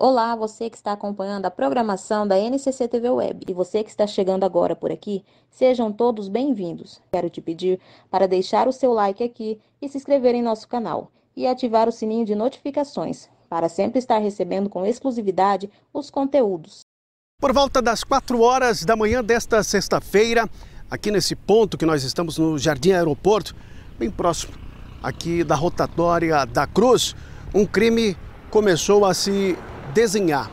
Olá, você que está acompanhando a programação da NCC TV Web e você que está chegando agora por aqui, sejam todos bem-vindos. Quero te pedir para deixar o seu like aqui e se inscrever em nosso canal e ativar o sininho de notificações para sempre estar recebendo com exclusividade os conteúdos. Por volta das 4 horas da manhã desta sexta-feira, aqui nesse ponto que nós estamos no Jardim Aeroporto, bem próximo aqui da rotatória da Cruz, um crime começou a se desenhar.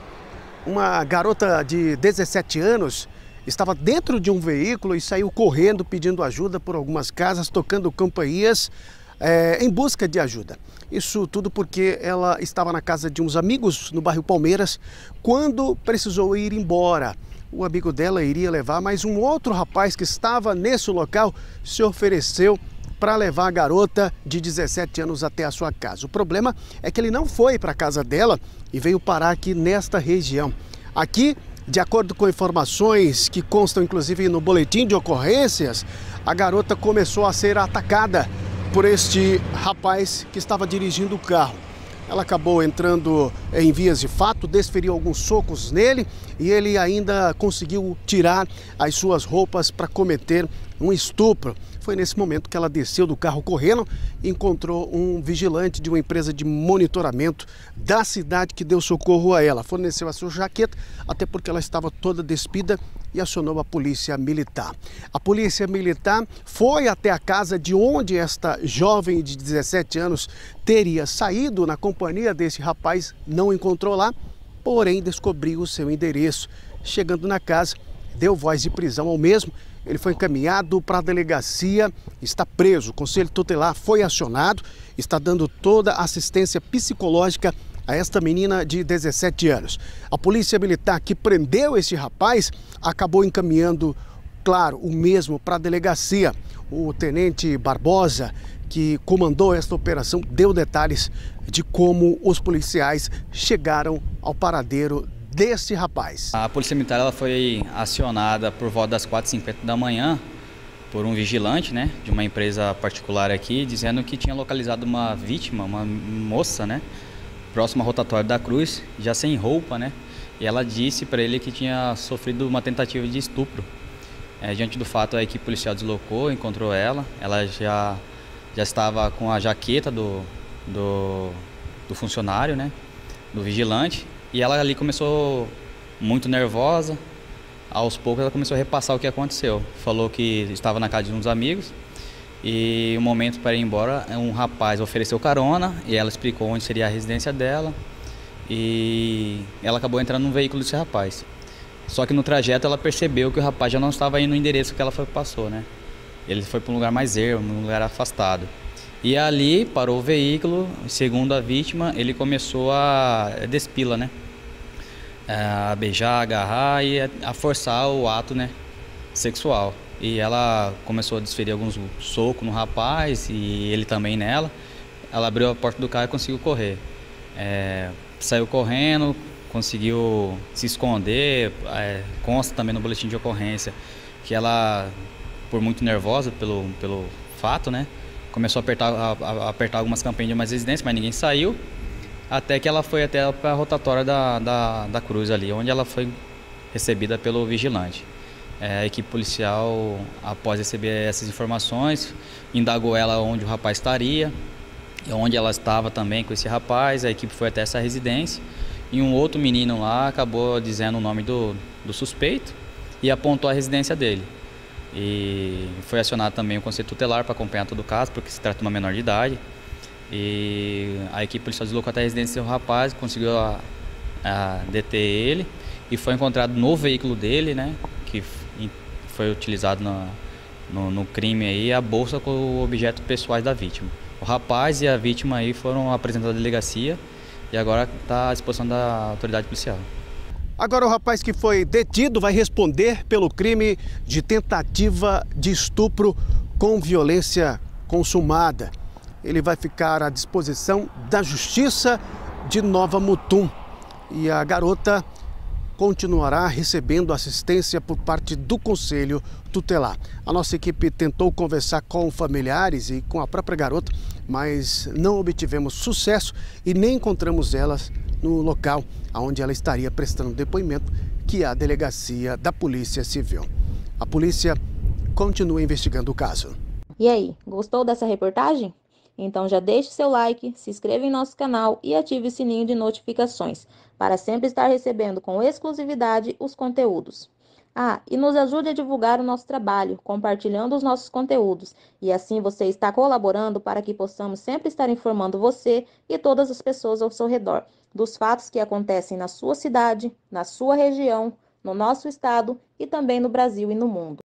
Uma garota de 17 anos estava dentro de um veículo e saiu correndo pedindo ajuda por algumas casas, tocando campainhas é, em busca de ajuda. Isso tudo porque ela estava na casa de uns amigos no bairro Palmeiras quando precisou ir embora. O amigo dela iria levar, mas um outro rapaz que estava nesse local se ofereceu para levar a garota de 17 anos até a sua casa. O problema é que ele não foi para a casa dela e veio parar aqui nesta região. Aqui, de acordo com informações que constam inclusive no boletim de ocorrências, a garota começou a ser atacada por este rapaz que estava dirigindo o carro. Ela acabou entrando em vias de fato, desferiu alguns socos nele e ele ainda conseguiu tirar as suas roupas para cometer um estupro. Foi nesse momento que ela desceu do carro correndo e encontrou um vigilante de uma empresa de monitoramento da cidade que deu socorro a ela. Forneceu a sua jaqueta, até porque ela estava toda despida e acionou a polícia militar. A polícia militar foi até a casa de onde esta jovem de 17 anos teria saído na companhia desse rapaz, não encontrou lá, porém descobriu o seu endereço. Chegando na casa, deu voz de prisão ao mesmo ele foi encaminhado para a delegacia, está preso. O conselho tutelar foi acionado, está dando toda a assistência psicológica a esta menina de 17 anos. A polícia militar que prendeu esse rapaz acabou encaminhando, claro, o mesmo para a delegacia. O tenente Barbosa, que comandou esta operação, deu detalhes de como os policiais chegaram ao paradeiro desse rapaz. A polícia militar ela foi acionada por volta das 4h50 da manhã por um vigilante né, de uma empresa particular aqui, dizendo que tinha localizado uma vítima, uma moça, né, próxima à rotatória da Cruz, já sem roupa, né, e ela disse para ele que tinha sofrido uma tentativa de estupro. É, diante do fato, a equipe policial deslocou, encontrou ela, ela já, já estava com a jaqueta do, do, do funcionário, né, do vigilante, e ela ali começou muito nervosa. Aos poucos ela começou a repassar o que aconteceu. Falou que estava na casa de uns amigos e o um momento para ir embora, um rapaz ofereceu carona e ela explicou onde seria a residência dela. E ela acabou entrando no veículo desse rapaz. Só que no trajeto ela percebeu que o rapaz já não estava indo no endereço que ela foi, passou, né? Ele foi para um lugar mais ermo, um lugar afastado. E ali parou o veículo, segundo a vítima, ele começou a despila, né? A beijar, agarrar e a forçar o ato né, sexual. E ela começou a desferir alguns socos no rapaz e ele também nela. Ela abriu a porta do carro e conseguiu correr. É, saiu correndo, conseguiu se esconder. É, consta também no boletim de ocorrência que ela, por muito nervosa pelo, pelo fato, né, começou a apertar, a, a apertar algumas campanhas de mais residência, mas ninguém saiu até que ela foi até a rotatória da, da, da cruz ali, onde ela foi recebida pelo vigilante. É, a equipe policial, após receber essas informações, indagou ela onde o rapaz estaria, onde ela estava também com esse rapaz. A equipe foi até essa residência e um outro menino lá acabou dizendo o nome do, do suspeito e apontou a residência dele. E foi acionado também o conselho tutelar para acompanhar todo o caso, porque se trata de uma menor de idade. E a equipe policial deslocou até a residência do rapaz, conseguiu a, a deter ele e foi encontrado no veículo dele, né, que foi utilizado no, no, no crime aí, a bolsa com objetos pessoais da vítima. O rapaz e a vítima aí foram apresentados à delegacia e agora está à disposição da autoridade policial. Agora o rapaz que foi detido vai responder pelo crime de tentativa de estupro com violência consumada ele vai ficar à disposição da Justiça de Nova Mutum. E a garota continuará recebendo assistência por parte do Conselho Tutelar. A nossa equipe tentou conversar com familiares e com a própria garota, mas não obtivemos sucesso e nem encontramos elas no local onde ela estaria prestando depoimento, que é a delegacia da Polícia Civil. A polícia continua investigando o caso. E aí, gostou dessa reportagem? Então já deixe seu like, se inscreva em nosso canal e ative o sininho de notificações para sempre estar recebendo com exclusividade os conteúdos. Ah, e nos ajude a divulgar o nosso trabalho, compartilhando os nossos conteúdos, e assim você está colaborando para que possamos sempre estar informando você e todas as pessoas ao seu redor dos fatos que acontecem na sua cidade, na sua região, no nosso estado e também no Brasil e no mundo.